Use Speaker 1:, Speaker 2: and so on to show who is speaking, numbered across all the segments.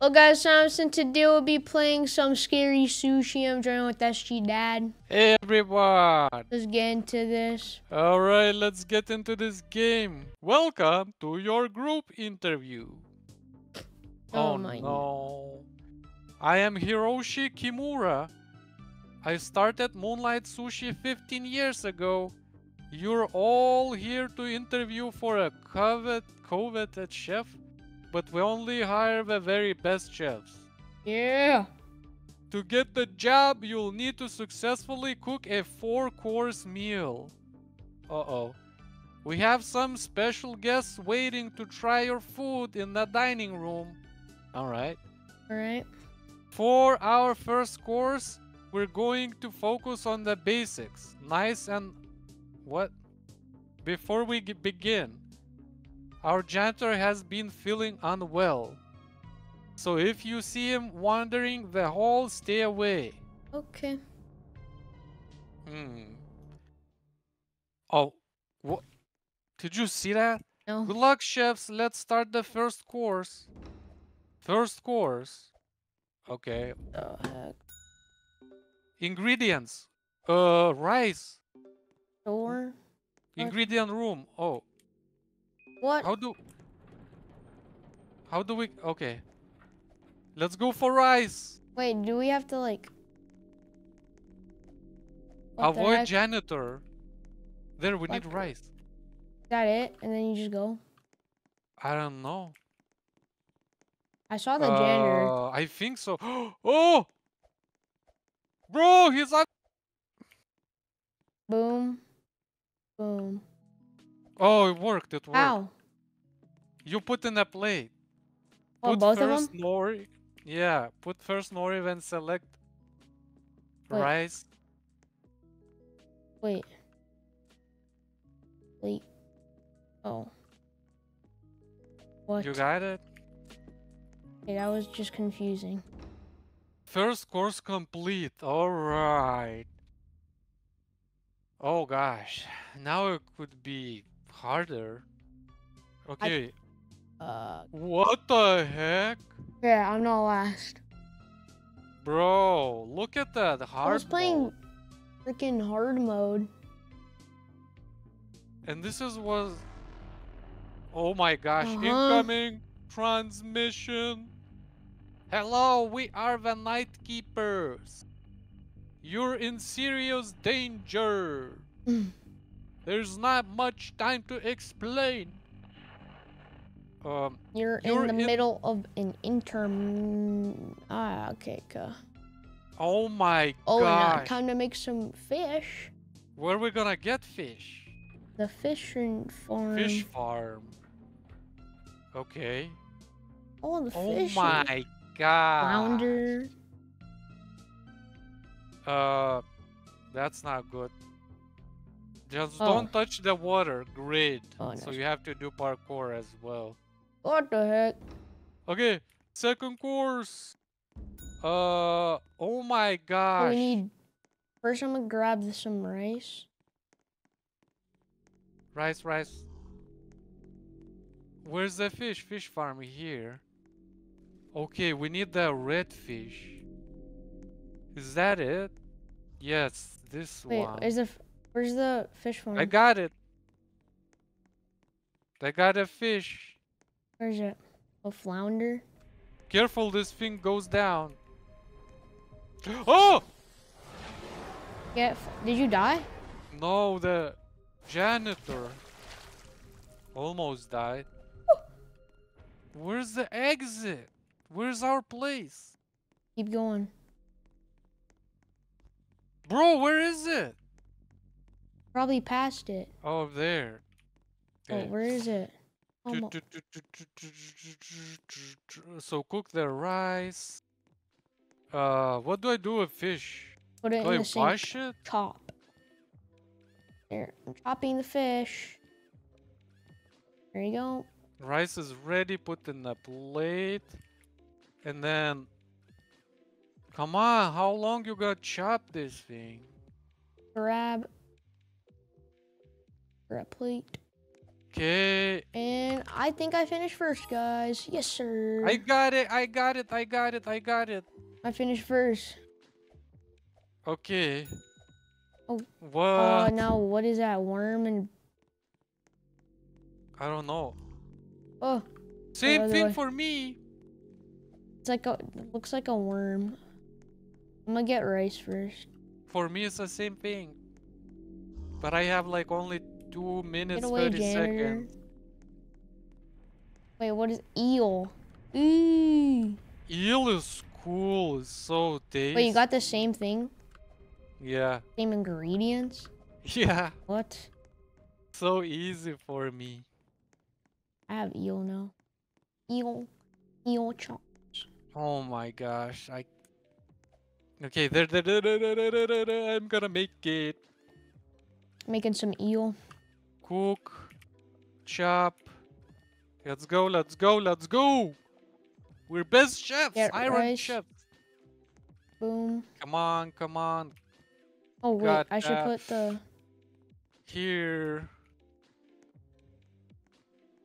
Speaker 1: Well, guys, Samson, today we'll be playing some scary sushi. I'm joining with SG Dad.
Speaker 2: Hey everyone!
Speaker 1: Let's get into this.
Speaker 2: Alright, let's get into this game. Welcome to your group interview.
Speaker 1: Oh
Speaker 2: Oh,
Speaker 1: my
Speaker 2: no. I am Hiroshi Kimura. I started Moonlight Sushi 15 years ago. You're all here to interview for a covet coveted chef, but we only hire the very best chefs.
Speaker 1: Yeah.
Speaker 2: To get the job, you'll need to successfully cook a four course meal. Uh oh. We have some special guests waiting to try your food in the dining room. Alright.
Speaker 1: All right.
Speaker 2: For our first course, we're going to focus on the basics. Nice and. What? Before we g- begin, our janitor has been feeling unwell. So if you see him wandering the hall, stay away.
Speaker 1: Okay.
Speaker 2: Hmm. Oh, what? Did you see that?
Speaker 1: No.
Speaker 2: Good luck, chefs. Let's start the first course. First course. Okay.
Speaker 1: The heck?
Speaker 2: Ingredients. Uh, rice.
Speaker 1: Door?
Speaker 2: Ingredient room. Oh,
Speaker 1: What?
Speaker 2: how do? How do we? Okay. Let's go for rice.
Speaker 1: Wait, do we have to like? What
Speaker 2: Avoid janitor. There, we need rice.
Speaker 1: Is that it? And then you just go.
Speaker 2: I don't know.
Speaker 1: I saw the janitor.
Speaker 2: Uh, I think so. Oh! Bro, he's up.
Speaker 1: Boom. Boom.
Speaker 2: Oh, it worked. It worked.
Speaker 1: Ow.
Speaker 2: You put in a plate.
Speaker 1: Oh,
Speaker 2: put
Speaker 1: both of
Speaker 2: first
Speaker 1: them?
Speaker 2: nori. Yeah, put first nori, then select
Speaker 1: Wait.
Speaker 2: rice.
Speaker 1: Wait. Wait. Oh. What?
Speaker 2: You got it?
Speaker 1: Okay, that was just confusing.
Speaker 2: First course complete. Alright. Oh gosh. Now it could be harder. Okay.
Speaker 1: Uh,
Speaker 2: What the heck?
Speaker 1: yeah, I'm not last.
Speaker 2: Bro, look at that hard
Speaker 1: I was playing freaking hard mode.
Speaker 2: And this is was Oh my gosh,
Speaker 1: Uh-huh.
Speaker 2: incoming transmission. Hello, we are the night keepers. You're in serious danger. There's not much time to explain. Um,
Speaker 1: You're,
Speaker 2: You're
Speaker 1: in the
Speaker 2: in-
Speaker 1: middle of an interm. Ah, okay. ca-
Speaker 2: oh my
Speaker 1: Oh, now
Speaker 2: gosh.
Speaker 1: time to make some fish.
Speaker 2: Where are we gonna get fish?
Speaker 1: The fishing farm.
Speaker 2: Fish farm. Okay.
Speaker 1: Oh, the
Speaker 2: Oh
Speaker 1: fish.
Speaker 2: Oh my god.
Speaker 1: Flounder.
Speaker 2: Uh, that's not good. Just
Speaker 1: Oh.
Speaker 2: don't touch the water grid.
Speaker 1: Oh,
Speaker 2: so you have to do parkour as well.
Speaker 1: What the heck?
Speaker 2: Okay, second course. Uh, oh my
Speaker 1: So
Speaker 2: gosh.
Speaker 1: we need. First, I'm gonna grab some rice.
Speaker 2: Rice, rice. Where's the fish? Fish farm here. Okay, we need the red fish. Is that it? Yes, this
Speaker 1: Wait,
Speaker 2: one.
Speaker 1: is f- where's the fish one?
Speaker 2: I got it. I got a fish.
Speaker 1: Where's it? A flounder.
Speaker 2: Careful, this thing goes down. Oh!
Speaker 1: Yeah. f- Did you die?
Speaker 2: No, the janitor almost died. Where's the exit? Where's our place?
Speaker 1: Keep going.
Speaker 2: Bro, where is it?
Speaker 1: Probably past it.
Speaker 2: Oh, there.
Speaker 1: Oh,
Speaker 2: Okay.
Speaker 1: where is it? Oh,
Speaker 2: So cook the rice. Uh, what do I do with fish?
Speaker 1: Put it
Speaker 2: Do
Speaker 1: in
Speaker 2: I
Speaker 1: the sink.
Speaker 2: it?
Speaker 1: Chop. There. I'm chopping the fish. There you go.
Speaker 2: Rice is ready, put in the plate. And then... Come on, how long you gonna chop this thing?
Speaker 1: Grab. Grab plate.
Speaker 2: Okay.
Speaker 1: And I think I finished first, guys. Yes, sir.
Speaker 2: I got it. I got it. I got it. I got it.
Speaker 1: I finished first.
Speaker 2: Okay.
Speaker 1: Oh,
Speaker 2: What?
Speaker 1: Uh, now what is that? Worm and
Speaker 2: I don't know.
Speaker 1: oh,
Speaker 2: Same thing
Speaker 1: way.
Speaker 2: for me.
Speaker 1: it's like a it looks like a worm. I'm gonna get rice first.
Speaker 2: For me, it's the same thing. But I have like only Two minutes,
Speaker 1: away,
Speaker 2: 30 seconds.
Speaker 1: Wait, what is eel?
Speaker 2: Eel is cool. It's so tasty.
Speaker 1: Wait, you got the same thing?
Speaker 2: Yeah.
Speaker 1: Same ingredients?
Speaker 2: Yeah.
Speaker 1: What?
Speaker 2: So easy for me.
Speaker 1: I have eel now. Eel. Eel chunks.
Speaker 2: Oh my gosh. I... Okay, there, there, there, there, there, there, there, I'm gonna make it.
Speaker 1: Making some eel.
Speaker 2: Cook. Chop. Let's go, let's go, let's go! We're best chefs!
Speaker 1: Get
Speaker 2: Iron chefs!
Speaker 1: Boom.
Speaker 2: Come on, come on.
Speaker 1: Oh wait,
Speaker 2: Got
Speaker 1: I should put the
Speaker 2: Here.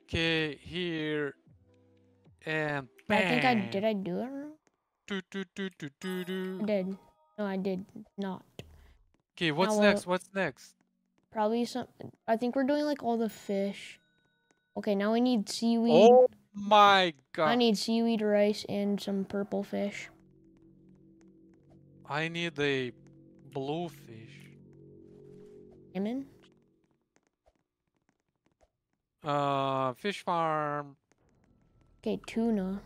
Speaker 2: Okay, here. And
Speaker 1: I think I did I do it wrong?
Speaker 2: Do, do, do, do, do,
Speaker 1: I
Speaker 2: do.
Speaker 1: did. No, I did not.
Speaker 2: Okay, what's
Speaker 1: Now,
Speaker 2: next? What's next?
Speaker 1: Probably some I think we're doing like all the fish. Okay, now we need seaweed.
Speaker 2: Oh my god.
Speaker 1: I need seaweed rice and some purple fish.
Speaker 2: I need a blue fish.
Speaker 1: Salmon?
Speaker 2: Uh, fish farm.
Speaker 1: Okay, tuna.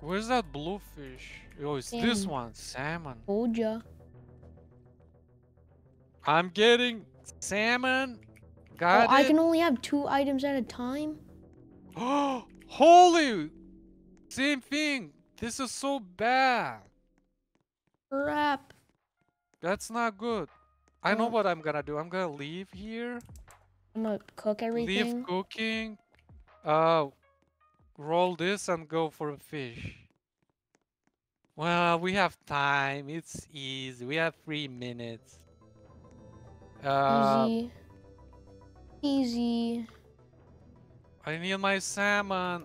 Speaker 2: Where's that blue fish? Oh, it's this one. Salmon.
Speaker 1: Told ya.
Speaker 2: I'm getting salmon.
Speaker 1: Oh,
Speaker 2: Got
Speaker 1: I can only have two items at a time?
Speaker 2: Oh, holy! Same thing. This is so bad.
Speaker 1: Crap.
Speaker 2: That's not good. I know
Speaker 1: Uh,
Speaker 2: what I'm gonna do. I'm gonna leave here.
Speaker 1: I'm gonna cook everything.
Speaker 2: Leave cooking. Uh, roll this and go for a fish. Well, we have time. It's easy. We have three minutes. Uh,
Speaker 1: Easy. Easy.
Speaker 2: I need my salmon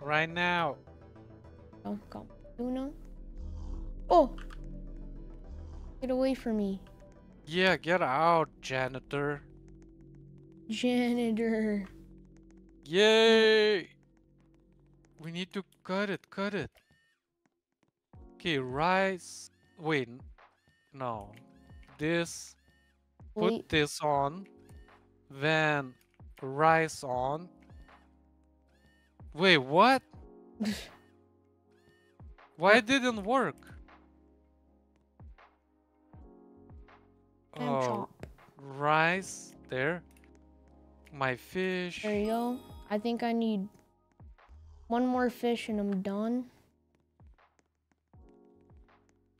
Speaker 2: right now.
Speaker 1: Oh, come. Tuna. Oh! Get away from me.
Speaker 2: Yeah, get out, janitor.
Speaker 1: Janitor.
Speaker 2: Yay! We need to cut it, cut it. Okay, rice. Wait, no. This. Put
Speaker 1: Wait.
Speaker 2: this on. Then rice on. Wait, what? Why it didn't work? Oh,
Speaker 1: chop.
Speaker 2: rice there. My fish.
Speaker 1: There you go. I think I need one more fish and I'm done.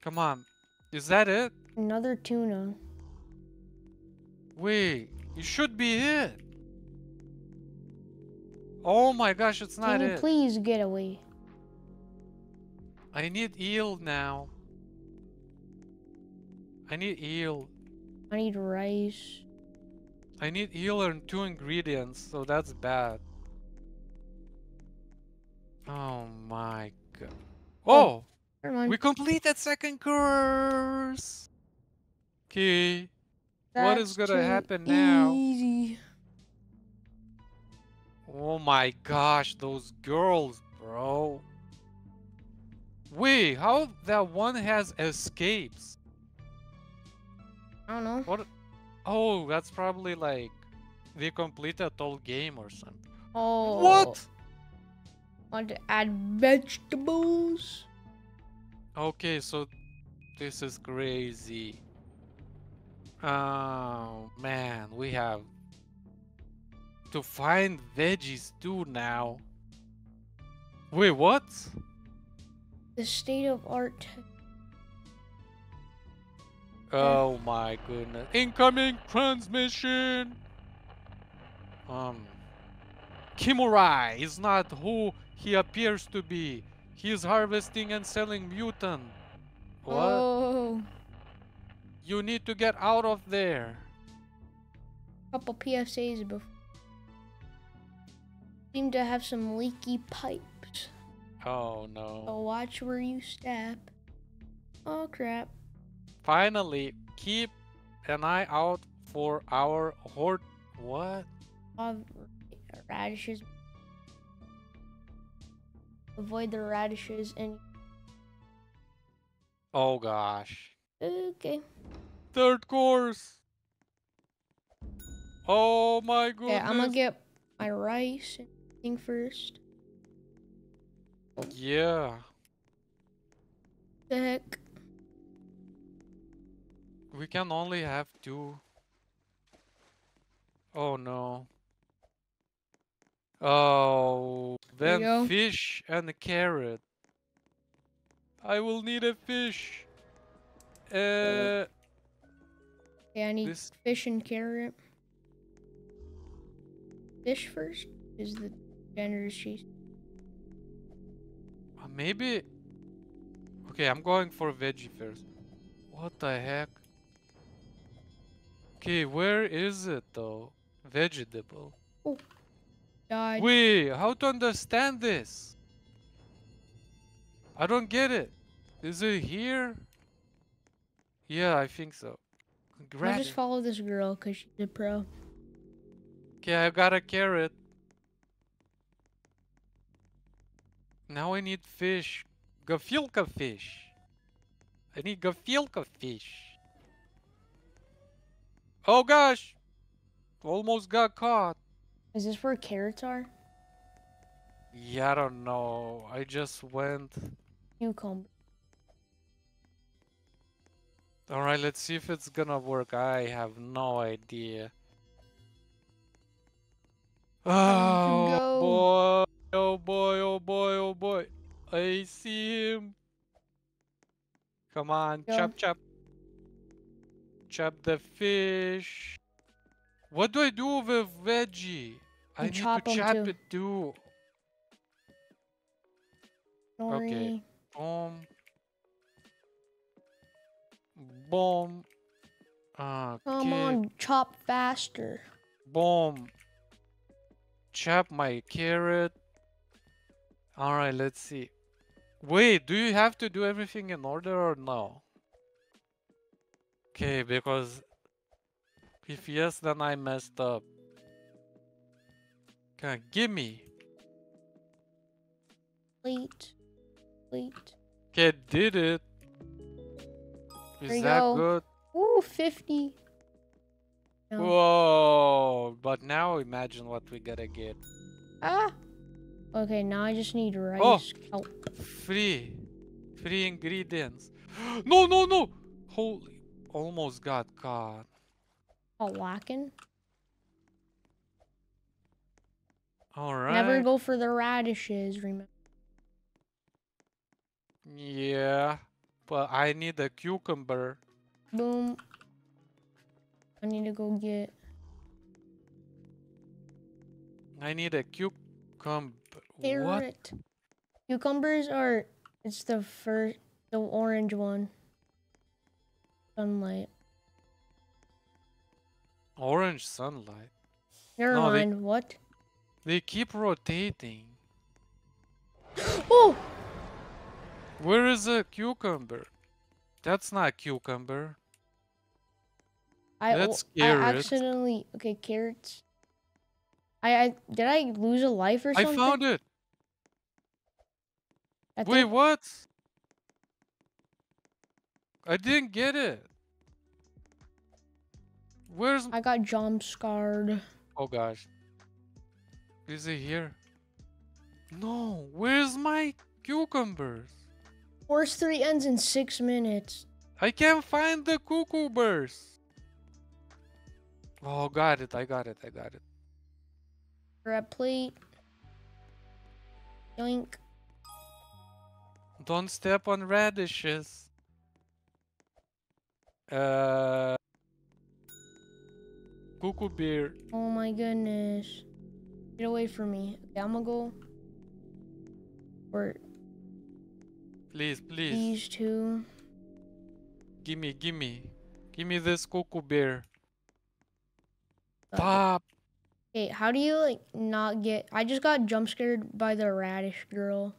Speaker 2: Come on. Is that it?
Speaker 1: Another tuna.
Speaker 2: Wait, it should be it. Oh my gosh, it's not
Speaker 1: Can you
Speaker 2: it.
Speaker 1: please get away?
Speaker 2: I need eel now. I need eel.
Speaker 1: I need rice.
Speaker 2: I need eel and two ingredients, so that's bad. Oh my god. Oh,
Speaker 1: oh mind.
Speaker 2: we completed second course. Okay, what is gonna happen now?
Speaker 1: Easy.
Speaker 2: Oh my gosh, those girls, bro. Wait, how that one has escapes?
Speaker 1: I don't know.
Speaker 2: What? Oh, that's probably like they completed a whole game or something.
Speaker 1: Oh.
Speaker 2: What?
Speaker 1: Want to add vegetables?
Speaker 2: Okay, so this is crazy. Oh man, we have to find veggies too now. Wait, what?
Speaker 1: The state of art.
Speaker 2: Oh my goodness. Incoming transmission! Um. Kimurai is not who he appears to be. He is harvesting and selling mutant. What?
Speaker 1: Oh.
Speaker 2: You need to get out of there.
Speaker 1: couple PSAs before. Seem to have some leaky pipes.
Speaker 2: Oh no.
Speaker 1: So watch where you step. Oh crap.
Speaker 2: Finally, keep an eye out for our horde. What?
Speaker 1: Of radishes. Avoid the radishes and
Speaker 2: Oh gosh.
Speaker 1: okay.
Speaker 2: Third course. Oh my goodness.
Speaker 1: Yeah, I'm gonna get my rice and thing first.
Speaker 2: Yeah.
Speaker 1: The heck?
Speaker 2: We can only have two. Oh no. Oh, then fish and a carrot. I will need a fish. Uh,
Speaker 1: Yeah, I need
Speaker 2: this
Speaker 1: fish and carrot. Fish first is the generous cheese.
Speaker 2: uh, maybe. Okay, I'm going for veggie first. What the heck? Okay, where is it though? Vegetable.
Speaker 1: Died.
Speaker 2: Wait, how to understand this? I don't get it. Is it here? Yeah, I think so.
Speaker 1: I'll just
Speaker 2: it.
Speaker 1: follow this girl because she's a pro.
Speaker 2: Okay, I got a carrot. Now I need fish. Gefilte fish. I need gefilte fish. Oh gosh! Almost got caught.
Speaker 1: Is this where carrots are?
Speaker 2: Yeah, I don't know. I just went.
Speaker 1: Cucumber.
Speaker 2: Alright, let's see if it's gonna work. I have no idea. Oh boy, oh boy, oh boy, oh boy. I see him. Come on,
Speaker 1: Go.
Speaker 2: chop chop. Chop the fish. What do I do with veggie? I need to chop
Speaker 1: too.
Speaker 2: it too.
Speaker 1: Okay.
Speaker 2: Boom. Boom. Okay.
Speaker 1: Come on, chop faster.
Speaker 2: Boom. Chop my carrot. Alright, let's see. Wait, do you have to do everything in order or no? Okay, because if yes, then I messed up. Okay, gimme.
Speaker 1: Plate. Plate.
Speaker 2: Okay, did it. Is
Speaker 1: There you
Speaker 2: that
Speaker 1: go.
Speaker 2: good?
Speaker 1: Ooh, 50. No.
Speaker 2: Whoa! But now imagine what we gotta get.
Speaker 1: Ah. Okay, now I just need rice.
Speaker 2: Oh. Free. Free ingredients. no, no, no! Holy. Almost got caught.
Speaker 1: Oh, lacking.
Speaker 2: Alright.
Speaker 1: Never go for the radishes, remember.
Speaker 2: Yeah. But I need a cucumber.
Speaker 1: Boom. I need to go get.
Speaker 2: I need a cucumber. What?
Speaker 1: Carrot. Cucumbers are. It's the first. The orange one. Sunlight.
Speaker 2: Orange sunlight.
Speaker 1: Never
Speaker 2: No, they-
Speaker 1: mind. What?
Speaker 2: They keep rotating.
Speaker 1: Oh!
Speaker 2: Where is a cucumber? That's not cucumber.
Speaker 1: I,
Speaker 2: That's
Speaker 1: I accidentally. Okay, carrots. I, I did I lose a life or something?
Speaker 2: I found it.
Speaker 1: I
Speaker 2: Wait,
Speaker 1: think-
Speaker 2: what? I didn't get it. Where's
Speaker 1: I got jump scarred.
Speaker 2: Oh gosh. Is it here? No, where's my cucumbers?
Speaker 1: Horse three ends in six minutes.
Speaker 2: I can't find the cucumbers. Oh, got it. I got it. I got it.
Speaker 1: Grab plate. Yoink.
Speaker 2: Don't step on radishes. Uh, cuckoo beer.
Speaker 1: Oh my goodness. Get away from me. Okay, I'm gonna go for
Speaker 2: Please, please.
Speaker 1: these two.
Speaker 2: Gimme, gimme. Gimme this cuckoo bear. Stop.
Speaker 1: Hey, how do you like not get? I just got jump scared by the radish girl.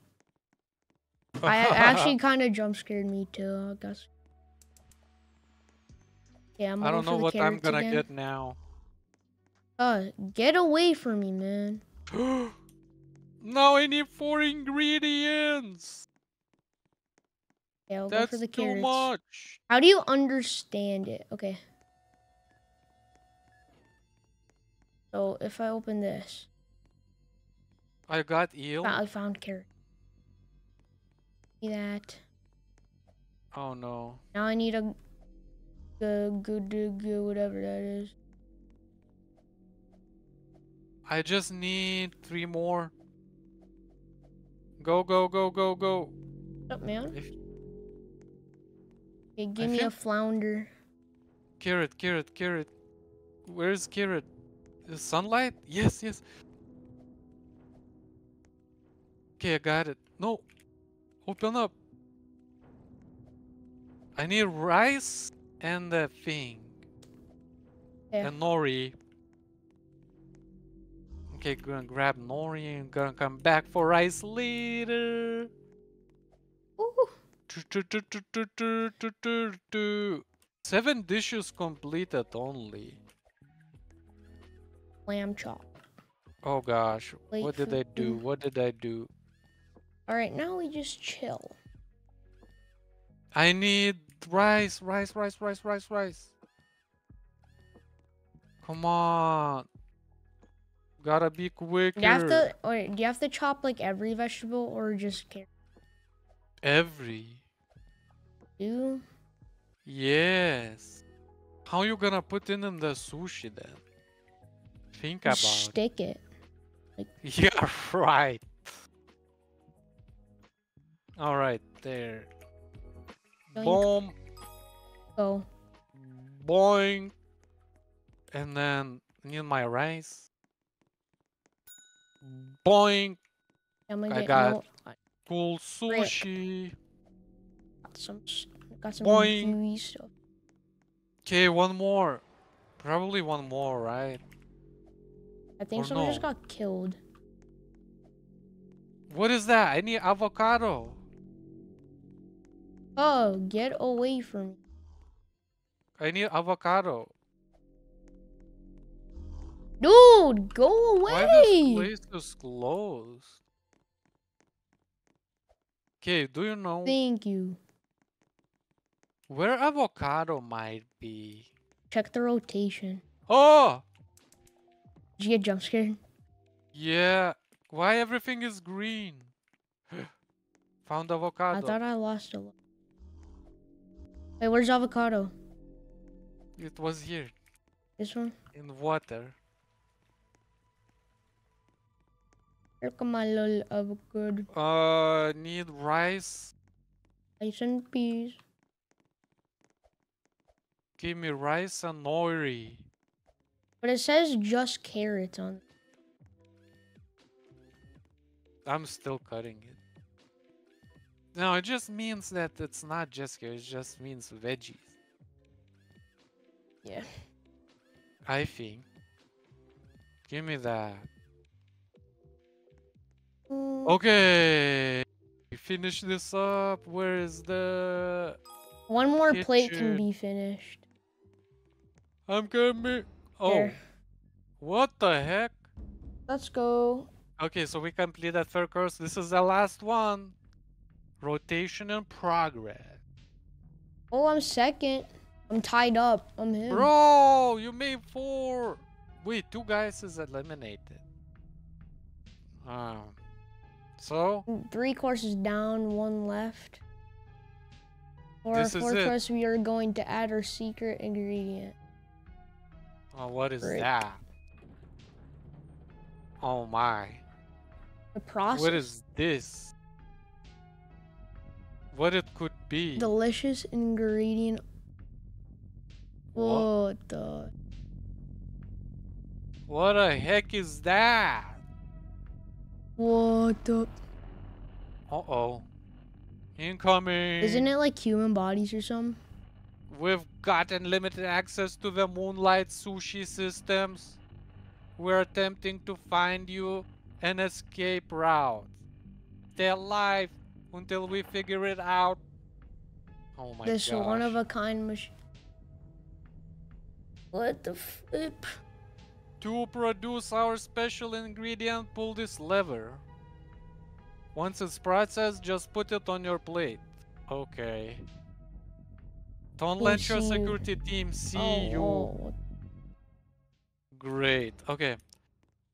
Speaker 1: I actually kind of jump scared me too. I guess. Yeah, I'm
Speaker 2: I don't know what I'm gonna
Speaker 1: again.
Speaker 2: get now.
Speaker 1: Uh, get away from me, man.
Speaker 2: now I need four ingredients.
Speaker 1: Yeah, I'll go
Speaker 2: That's
Speaker 1: for the
Speaker 2: too much.
Speaker 1: How do you understand it? Okay. So if I open this,
Speaker 2: I got eel.
Speaker 1: I found carrot. See that?
Speaker 2: Oh no.
Speaker 1: Now I need a, a good, good, whatever that is.
Speaker 2: I just need three more. Go, go, go, go, go.
Speaker 1: What's up, man?
Speaker 2: If-
Speaker 1: Okay, give
Speaker 2: I
Speaker 1: me a
Speaker 2: feel-
Speaker 1: flounder.
Speaker 2: Carrot, carrot, carrot. Where's carrot? The sunlight? Yes, yes. Okay, I got it. No. Open up. I need rice and a thing.
Speaker 1: Yeah.
Speaker 2: And nori. Okay, gonna grab nori and gonna come back for rice later.
Speaker 1: Ooh.
Speaker 2: Seven dishes completed only.
Speaker 1: Lamb chop.
Speaker 2: Oh gosh,
Speaker 1: Late
Speaker 2: what did I do? What did I do?
Speaker 1: Alright, now we just chill.
Speaker 2: I need rice, rice, rice, rice, rice, rice. Come on. Gotta be quicker.
Speaker 1: Do you have to, do you have to chop like every vegetable or just carrot?
Speaker 2: Every.
Speaker 1: Do
Speaker 2: Yes. How you gonna put in in the sushi then? Think about.
Speaker 1: stick it.
Speaker 2: Yeah, right. All right, there. Boom,
Speaker 1: Go.
Speaker 2: boing, and then need my rice. Boing,
Speaker 1: I'm gonna
Speaker 2: I got-
Speaker 1: I
Speaker 2: cool sushi.
Speaker 1: got some, got some gooey stuff.
Speaker 2: Okay, one more. Probably one more, right?
Speaker 1: I think
Speaker 2: Or
Speaker 1: someone um
Speaker 2: just
Speaker 1: got killed.
Speaker 2: What is that? I need avocado.
Speaker 1: Oh, get away from me.
Speaker 2: I need avocado.
Speaker 1: Dude, go away!
Speaker 2: Why this place is closed? Okay, do you know
Speaker 1: Thank you.
Speaker 2: where avocado might be?
Speaker 1: Check the rotation.
Speaker 2: Oh!
Speaker 1: Did you get jump scared?
Speaker 2: Yeah. Why everything is green? Found avocado.
Speaker 1: I thought I lost a lot. Wait, where's avocado?
Speaker 2: It was here
Speaker 1: This one?
Speaker 2: in water.
Speaker 1: Look at my little avocado.
Speaker 2: Uh, need rice.
Speaker 1: Rice and peas.
Speaker 2: Give me rice and nori.
Speaker 1: But it says just carrots on.
Speaker 2: I'm still cutting it. No, it just means that it's not just carrots. It just means veggies.
Speaker 1: Yeah.
Speaker 2: I think. Give me that. Okay. We finish this up. Where is the?
Speaker 1: One more plate can be finished.
Speaker 2: I'm coming. Oh, what the heck?
Speaker 1: Let's go.
Speaker 2: Okay, so we complete completed third course. This is the last one. Rotation in progress.
Speaker 1: Oh, I'm second. I'm tied up. I'm him.
Speaker 2: Bro, you made four. Wait, two guys is eliminated. Um. So
Speaker 1: Three courses down, one left. For
Speaker 2: This
Speaker 1: our fourth course, we are going to add our secret ingredient.
Speaker 2: Oh, what is
Speaker 1: Frick.
Speaker 2: that? Oh my.
Speaker 1: The process.
Speaker 2: What is this? What it could be?
Speaker 1: delicious ingredient?
Speaker 2: What,
Speaker 1: What the?
Speaker 2: what the heck is that?
Speaker 1: What the?
Speaker 2: Uh-oh. Incoming.
Speaker 1: Isn't it like human bodies or something?
Speaker 2: We've got unlimited access to the Moonlight sushi systems. We're attempting to find you an escape route. Stay alive until we figure it out. Oh my
Speaker 1: god.
Speaker 2: this
Speaker 1: one of a kind machine. What the flip?
Speaker 2: To produce our special ingredient, pull this lever. Once it's processed, just put it on your plate. Okay. Don't let your security team see
Speaker 1: oh,
Speaker 2: you.
Speaker 1: oh,
Speaker 2: Great. Okay.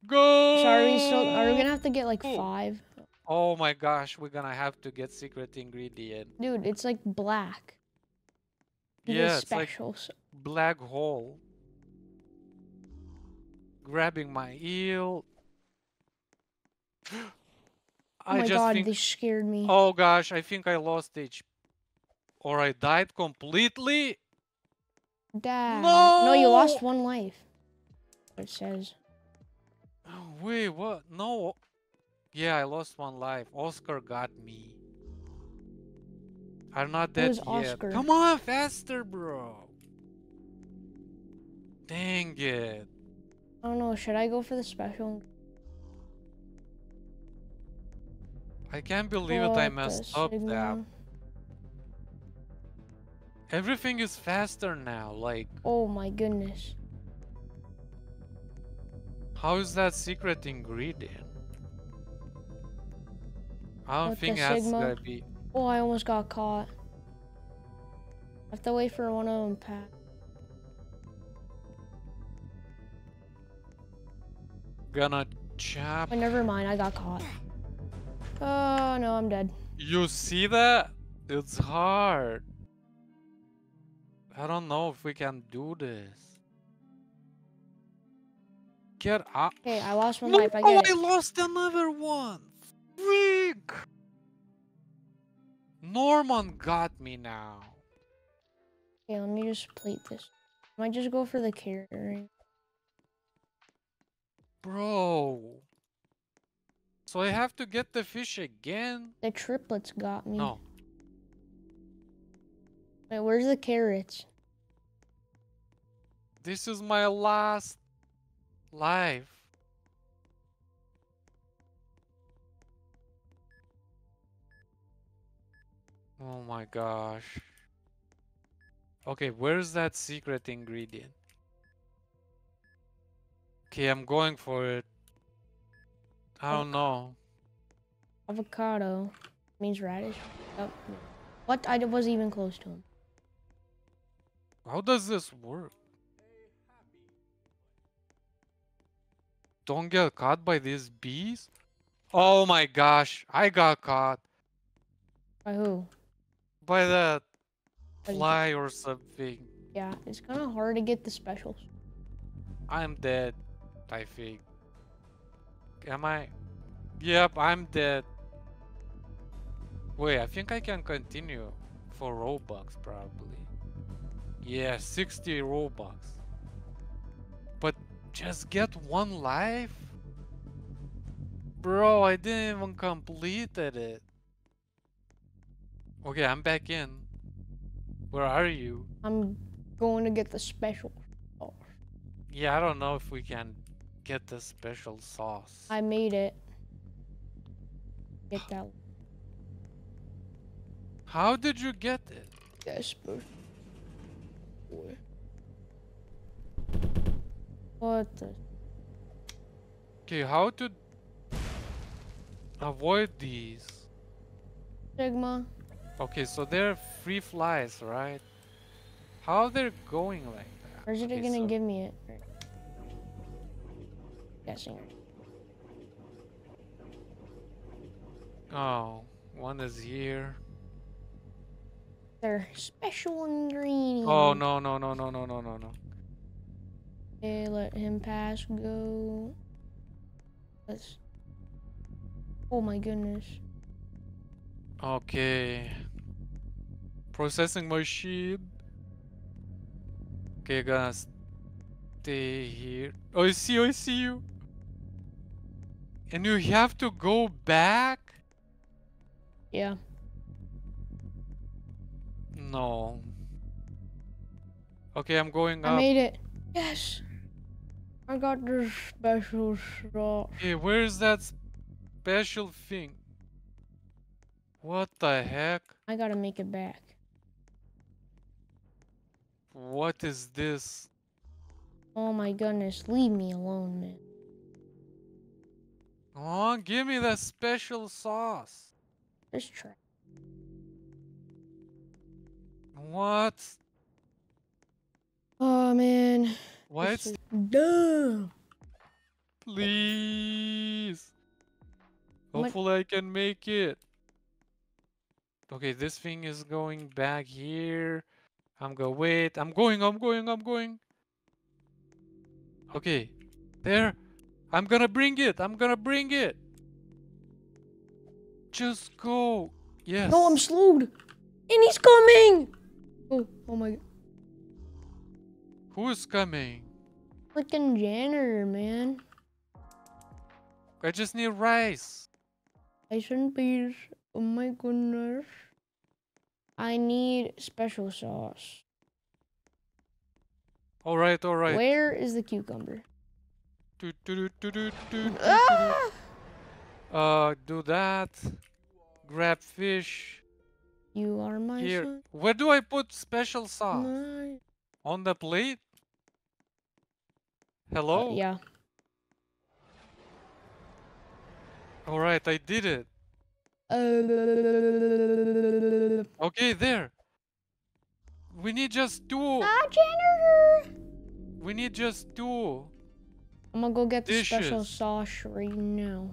Speaker 2: Go!
Speaker 1: So are we still? Are we gonna have to get like
Speaker 2: Cool.
Speaker 1: five?
Speaker 2: Oh my gosh, we're gonna have to get secret ingredient.
Speaker 1: Dude, it's like black. It
Speaker 2: Yeah, it's like
Speaker 1: special. so-
Speaker 2: black hole. Grabbing my eel.
Speaker 1: oh my
Speaker 2: just
Speaker 1: god,
Speaker 2: think
Speaker 1: they scared me.
Speaker 2: Oh gosh, I think I lost HP. Or I died completely?
Speaker 1: Dad. No, you lost one life. It says.
Speaker 2: Oh, wait, what? No. Yeah, I lost one life. Oscar got me. I'm not dead yet.
Speaker 1: Oscar?
Speaker 2: Come on, faster, bro. Dang it.
Speaker 1: I don't know. Should I go for the special?
Speaker 2: I can't believe it I messed up that. Everything is faster now. Like,
Speaker 1: Oh my goodness.
Speaker 2: how is that secret ingredient? I don't
Speaker 1: the
Speaker 2: think that's gonna be.
Speaker 1: Oh, I almost got caught. I have to wait for one of them pass.
Speaker 2: Gonna chop.
Speaker 1: Oh, never mind. I got caught. Oh no, I'm dead.
Speaker 2: You see that? It's hard. I don't know if we can do this. Get up.
Speaker 1: Okay, I lost one
Speaker 2: No,
Speaker 1: life. I get
Speaker 2: I
Speaker 1: it.
Speaker 2: lost another one. Freak. Norman got me now.
Speaker 1: Okay, let me just plate this. I might just go for the carrot.
Speaker 2: Bro. So I have to get the fish again?
Speaker 1: The triplets got me.
Speaker 2: No.
Speaker 1: Wait, where's the carrots?
Speaker 2: This is my last life. Oh my gosh. Okay, where's that secret ingredient? Okay, I'm going for it. I don't know.
Speaker 1: Avocado means radish. Oh, what? I wasn't even close to him.
Speaker 2: How does this work? Don't get caught by these bees? Oh my gosh, I got caught
Speaker 1: By who?
Speaker 2: by that fly or something.
Speaker 1: Yeah, it's kind of hard to get the specials.
Speaker 2: I'm dead, I think. Am I? Yep, I'm dead. Wait, I think I can continue for Robux probably. Yeah, 60 Robux. But just get one life? Bro, I didn't even completed it. Okay, I'm back in. Where are you?
Speaker 1: I'm going to get the special. Oh,
Speaker 2: Yeah, I don't know if we can get the special sauce.
Speaker 1: I made it. Get that.
Speaker 2: How did you get it?
Speaker 1: Yes, bro. What the?
Speaker 2: Okay, how to avoid these?
Speaker 1: Sigma?
Speaker 2: Okay, so they're free flies, right? How they're going like that?
Speaker 1: Or is it
Speaker 2: Okay,
Speaker 1: gonna
Speaker 2: so-
Speaker 1: give me it? Guessing.
Speaker 2: Oh, one is here.
Speaker 1: They're special ingredient.
Speaker 2: Oh no no no no no no no no.
Speaker 1: Okay, let him pass. Go. Let's. Oh my goodness.
Speaker 2: Okay. Processing machine. Okay, gonna stay here. Oh, I see you, I see you. And you have to go back?
Speaker 1: Yeah.
Speaker 2: No. Okay, I'm going
Speaker 1: I
Speaker 2: up.
Speaker 1: made it. Yes. I got the special sauce.
Speaker 2: Hey, where's that special thing? What the heck?
Speaker 1: I gotta make it back.
Speaker 2: What is this?
Speaker 1: Oh my goodness, leave me alone, man.
Speaker 2: On, give me that special sauce.
Speaker 1: Just try.
Speaker 2: What?
Speaker 1: Oh man.
Speaker 2: What?
Speaker 1: Dumb.
Speaker 2: Please. Hopefully I can make it. Okay, this thing is going back here. I'm go wait. I'm going, I'm going, I'm going. Okay. There. I'm gonna bring it. I'm gonna bring it. Just go. Yes.
Speaker 1: No, I'm slowed. And he's coming! Oh, oh my
Speaker 2: Who's coming?
Speaker 1: freaking janitor, man.
Speaker 2: I just need rice.
Speaker 1: Ice and peas. Oh my goodness. I need special sauce.
Speaker 2: All right, all right.
Speaker 1: Where is the cucumber?
Speaker 2: Do, do, do, do, do, do, do,
Speaker 1: Ah!
Speaker 2: Uh, do that. Grab fish.
Speaker 1: You are my
Speaker 2: Here.
Speaker 1: son.
Speaker 2: Where do I put special sauce?
Speaker 1: My...
Speaker 2: On the plate?
Speaker 1: Uh,
Speaker 2: Hello?
Speaker 1: yeah.
Speaker 2: Alright, I did it.
Speaker 1: Uh,
Speaker 2: Okay, there. We need just two.
Speaker 1: ah, janitor!
Speaker 2: We need just two.
Speaker 1: I'm gonna go get the special sauce right now.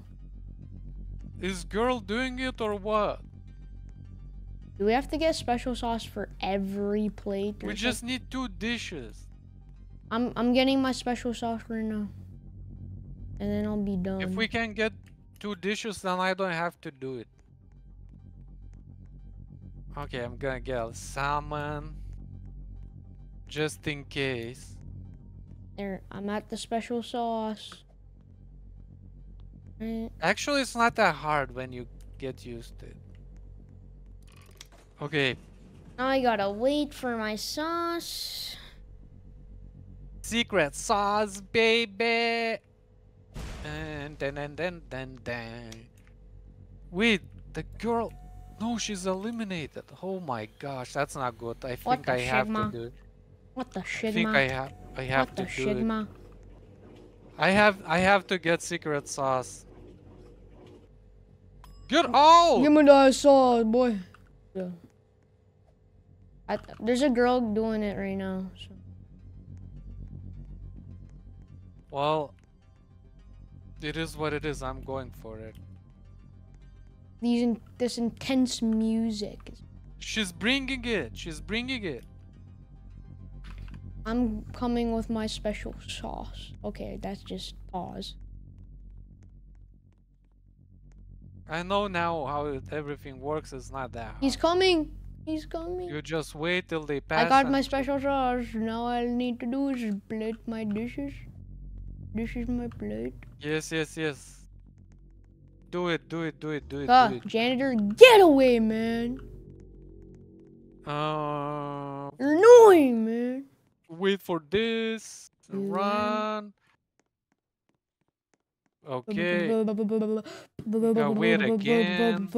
Speaker 2: Is girl doing it or what?
Speaker 1: Do we have to get special sauce for every plate?
Speaker 2: We
Speaker 1: something?
Speaker 2: just need two dishes.
Speaker 1: I'm I'm getting my special sauce right now. And then I'll be done.
Speaker 2: If we can get two dishes, then I don't have to do it. Okay, I'm gonna get salmon. Just in case.
Speaker 1: There, I'm at the special sauce. Right.
Speaker 2: Actually, it's not that hard when you get used to it. Okay,
Speaker 1: Now I gotta wait for my sauce.
Speaker 2: secret sauce, baby. And then, and then, then, then. Wait, the girl. No, she's eliminated. Oh my gosh, that's not good. I
Speaker 1: What
Speaker 2: think I have to do it.
Speaker 1: What the shit,
Speaker 2: I think? I have. I have
Speaker 1: what
Speaker 2: to
Speaker 1: the
Speaker 2: do it. I have. I have to get secret sauce. Get out!
Speaker 1: Give me that sauce, boy. Yeah. I, there's a girl doing it right now. So.
Speaker 2: Well, it is what it is. I'm going for it.
Speaker 1: These in, this intense music.
Speaker 2: She's bringing it. She's bringing it.
Speaker 1: I'm coming with my special sauce. Okay, that's just pause.
Speaker 2: I know now how everything works. It's not that hard.
Speaker 1: He's coming. He's coming.
Speaker 2: You just wait till they pass.
Speaker 1: I got my special sauce. Now all I need to do is plate my dishes. This is my plate.
Speaker 2: Yes, yes, yes. Do it, do it, do it, do it,
Speaker 1: Ah,
Speaker 2: do it.
Speaker 1: janitor, get away, man.
Speaker 2: Uh,
Speaker 1: annoying, man.
Speaker 2: Wait for this.
Speaker 1: Yeah.
Speaker 2: Run. Okay. Now wait again.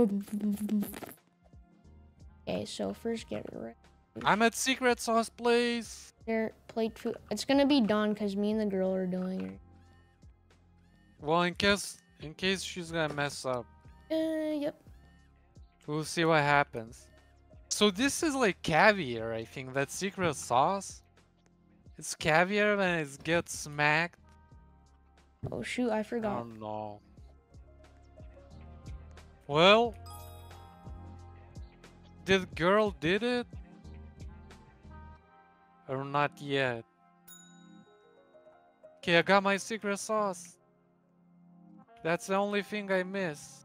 Speaker 1: Okay, so first get right
Speaker 2: I'm at secret sauce place.
Speaker 1: there. Plate food. It's gonna be dawn because me and the girl are doing it.
Speaker 2: Well, in case in case she's gonna mess up,
Speaker 1: Uh, yep.
Speaker 2: we'll see what happens. So this is like caviar, I think. That secret sauce. It's caviar when it gets smacked.
Speaker 1: Oh shoot, I forgot.
Speaker 2: Oh no. Well, did girl did it? Or not yet? Okay, I got my secret sauce. That's the only thing I miss.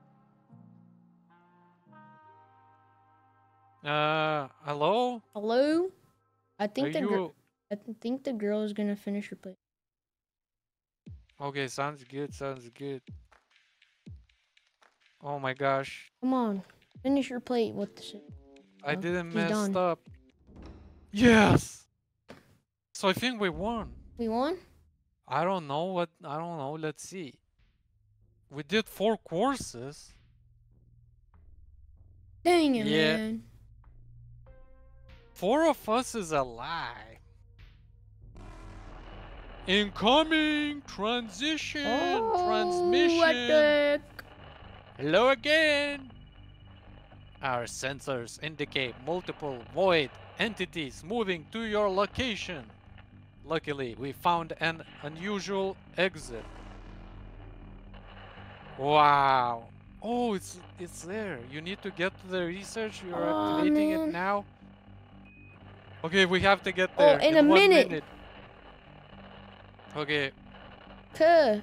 Speaker 2: Uh, hello?
Speaker 1: Hello. I
Speaker 2: Are
Speaker 1: think the
Speaker 2: you
Speaker 1: girl. I think the girl is gonna finish her plate.
Speaker 2: okay? Sounds good. Sounds good. Oh my gosh,
Speaker 1: Come on, finish your plate. What the shit?
Speaker 2: I didn't mess
Speaker 1: done.
Speaker 2: up. Yes. So I think we won.
Speaker 1: We won.
Speaker 2: I don't know what I don't know. Let's see. We did four courses.
Speaker 1: Dang it,
Speaker 2: Yeah.
Speaker 1: man.
Speaker 2: Four of us is a lie. Incoming transition
Speaker 1: Oh,
Speaker 2: transmission.
Speaker 1: what the?
Speaker 2: Hello again. Our sensors indicate multiple void entities moving to your location. Luckily, we found an unusual exit. Wow. Oh, it's it's there. You need to get to the research. You're
Speaker 1: Aw, oh,
Speaker 2: activating
Speaker 1: man.
Speaker 2: it now. Okay, we have to get there
Speaker 1: Oh,
Speaker 2: there
Speaker 1: in a
Speaker 2: one
Speaker 1: minute.
Speaker 2: Okay,
Speaker 1: Okay.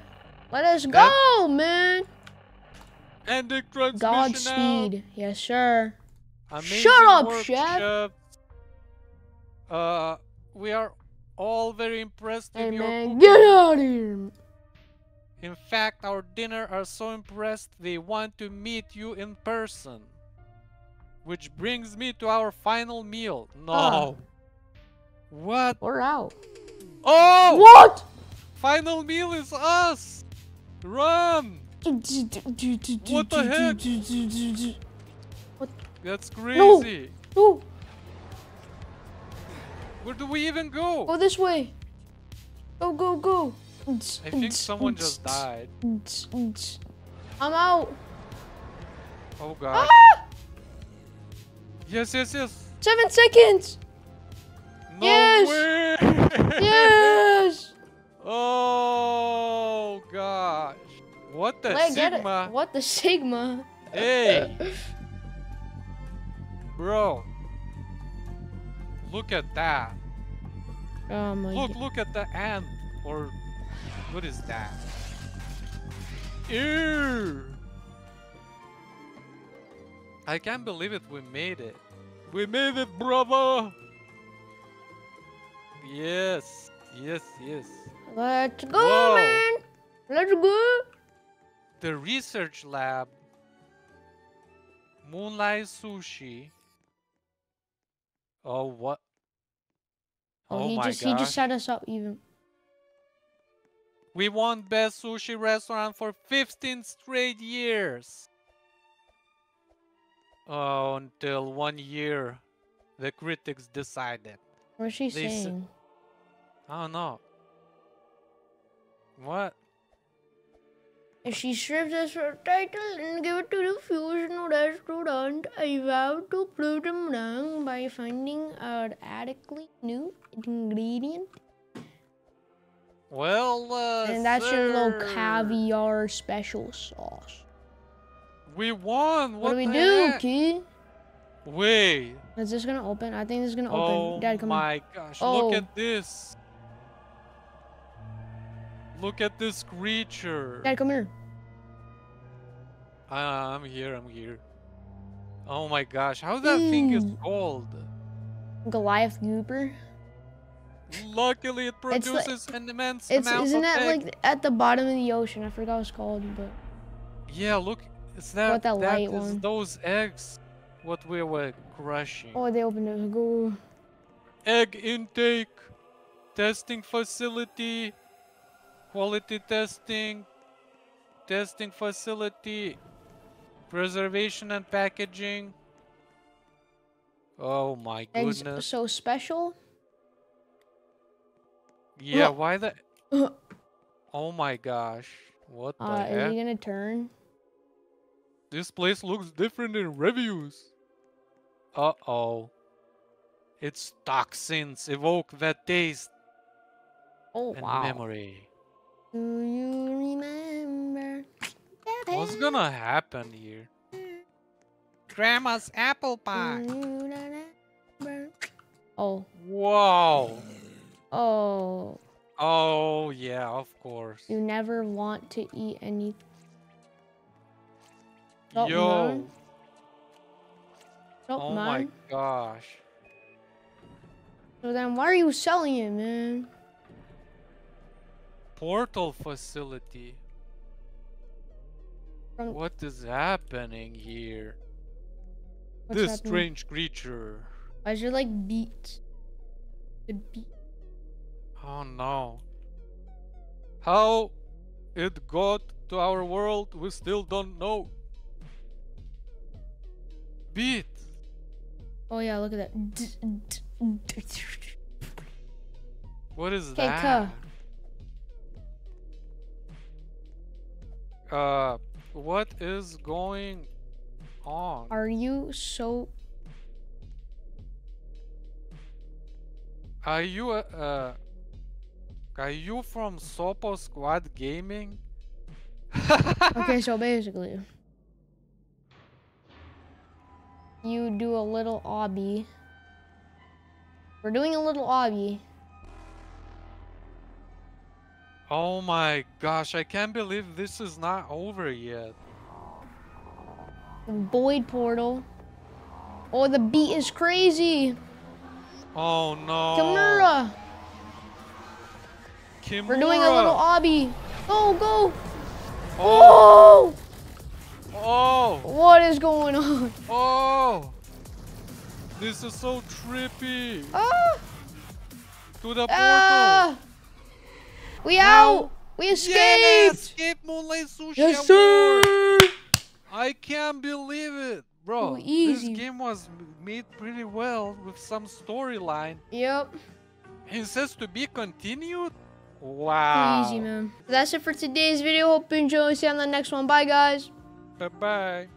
Speaker 1: Let us go, man.
Speaker 2: ending transmission now.
Speaker 1: Godspeed. Yes, sir.
Speaker 2: Amazing
Speaker 1: Shut up,
Speaker 2: work,
Speaker 1: chef.
Speaker 2: chef. Uh, we are all very impressed
Speaker 1: Hey,
Speaker 2: with your
Speaker 1: man,
Speaker 2: cooking.
Speaker 1: get out of here.
Speaker 2: In fact, our dinner are so impressed they want to meet you in person. Which brings me to our final meal. No.
Speaker 1: Ah.
Speaker 2: What?
Speaker 1: We're out.
Speaker 2: Oh!
Speaker 1: What?
Speaker 2: Final meal is us! Run!
Speaker 1: What
Speaker 2: the heck?
Speaker 1: heck?
Speaker 2: That's
Speaker 1: No.
Speaker 2: crazy.
Speaker 1: No,
Speaker 2: Where do we even go?
Speaker 1: go this way. Go, go, go.
Speaker 2: I think someone just died.
Speaker 1: I'm out.
Speaker 2: Oh god.
Speaker 1: Ah!
Speaker 2: Yes, yes, yes.
Speaker 1: Seven seconds.
Speaker 2: No
Speaker 1: Yes!
Speaker 2: way!
Speaker 1: Yes.
Speaker 2: oh gosh. What the
Speaker 1: Wait,
Speaker 2: sigma?
Speaker 1: What the sigma?
Speaker 2: Hey, bro. Look at that.
Speaker 1: Oh my
Speaker 2: Look,
Speaker 1: god.
Speaker 2: look at the ant. Or what is that? Ew. I can't believe it. We made it. We made it, brother. Yes, yes, yes.
Speaker 1: Let's go,
Speaker 2: Whoa.
Speaker 1: man. Let's go.
Speaker 2: The research lab, Moonlight Sushi. Oh, what?
Speaker 1: Oh,
Speaker 2: Oh
Speaker 1: he
Speaker 2: my
Speaker 1: just he just set us up even.
Speaker 2: We won best sushi restaurant for 15 straight years. Oh, until one year, the critics decided.
Speaker 1: What's she
Speaker 2: They
Speaker 1: saying?
Speaker 2: I don't know. What?
Speaker 1: If she strips us for title and give it to the fusion restaurant, I vow to prove them wrong by finding an adequately new ingredient.
Speaker 2: Well, uh,
Speaker 1: and that's your little caviar special sauce.
Speaker 2: We won. What,
Speaker 1: What, do we do,
Speaker 2: heck?
Speaker 1: kid?
Speaker 2: Wait.
Speaker 1: Is this gonna open? I think this is gonna
Speaker 2: Oh
Speaker 1: open. Dad, come on.
Speaker 2: Oh my gosh!
Speaker 1: Oh.
Speaker 2: Look at this. Look at this creature.
Speaker 1: Dad, come here.
Speaker 2: Ah, I'm here. I'm here. Oh my gosh! How that thing is
Speaker 1: Mm.
Speaker 2: called?
Speaker 1: Goliath Gooper.
Speaker 2: Luckily, it
Speaker 1: It's like-
Speaker 2: produces an immense
Speaker 1: It's
Speaker 2: amount
Speaker 1: isn't
Speaker 2: of
Speaker 1: that
Speaker 2: egg.
Speaker 1: like at the bottom of the ocean? I forgot what it's called, but
Speaker 2: Yeah, look. it's that
Speaker 1: What, that light
Speaker 2: is
Speaker 1: one?
Speaker 2: those eggs? What we were crushing.
Speaker 1: oh, they opened it. Go.
Speaker 2: Egg intake, testing facility, quality testing, testing facility, preservation and packaging. Oh my goodness.
Speaker 1: so special.
Speaker 2: Yeah, why the
Speaker 1: Uh,
Speaker 2: Oh my gosh. What the
Speaker 1: is
Speaker 2: heck?
Speaker 1: he gonna turn?
Speaker 2: This place looks different in reviews. Uh-oh. Its toxins evoke that taste
Speaker 1: Oh
Speaker 2: and
Speaker 1: wow.
Speaker 2: memory.
Speaker 1: Do you remember?
Speaker 2: What's gonna happen here? Grandma's apple
Speaker 1: Do
Speaker 2: pie.
Speaker 1: you remember? Oh,
Speaker 2: Whoa.
Speaker 1: oh.
Speaker 2: Oh yeah, of course.
Speaker 1: You never want to eat anything. Don't
Speaker 2: Yo.
Speaker 1: mind. Don't
Speaker 2: Oh my gosh.
Speaker 1: So then, why are you selling it, man?
Speaker 2: Portal facility.
Speaker 1: From
Speaker 2: What is happening here?
Speaker 1: what's
Speaker 2: this
Speaker 1: happening?
Speaker 2: strange creature.
Speaker 1: Why is there like beat? The beat.
Speaker 2: Oh no. How it got to our world, we still don't know. Beat.
Speaker 1: Oh yeah, look at that.
Speaker 2: What is that? Uh, what is going on?
Speaker 1: Are you so
Speaker 2: Are you uh, uh are you from Sopo Squad Gaming?
Speaker 1: Okay, so basically, you do a little obby. We're doing a little obby.
Speaker 2: Oh my gosh, I can't believe this is not over yet.
Speaker 1: The void portal. Oh, the beat is crazy.
Speaker 2: Oh no.
Speaker 1: Kimura.
Speaker 2: Kimura.
Speaker 1: We're doing a little obby. Go, go.
Speaker 2: Oh,
Speaker 1: Oh!
Speaker 2: oh,
Speaker 1: What is going on?
Speaker 2: oh. This is so trippy.
Speaker 1: Ah!
Speaker 2: To the portal.
Speaker 1: Ah! We out. We escaped.
Speaker 2: Yeah, escape Moonlight Sushi
Speaker 1: yes, Sir.
Speaker 2: I can't believe it, bro.
Speaker 1: Oh,
Speaker 2: this game was made pretty well with some storyline.
Speaker 1: Yep.
Speaker 2: It says to be continued. Wow.
Speaker 1: Easy, man. That's it for today's video. Hope you enjoy. See you on the next one. Bye, guys.
Speaker 2: Bye bye.